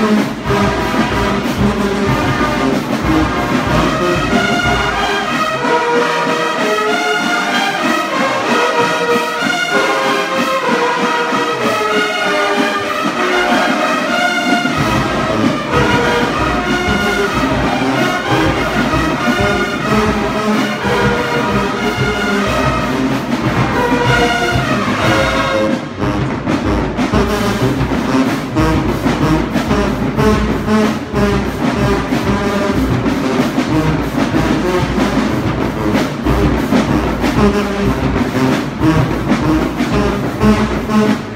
음. Thank you.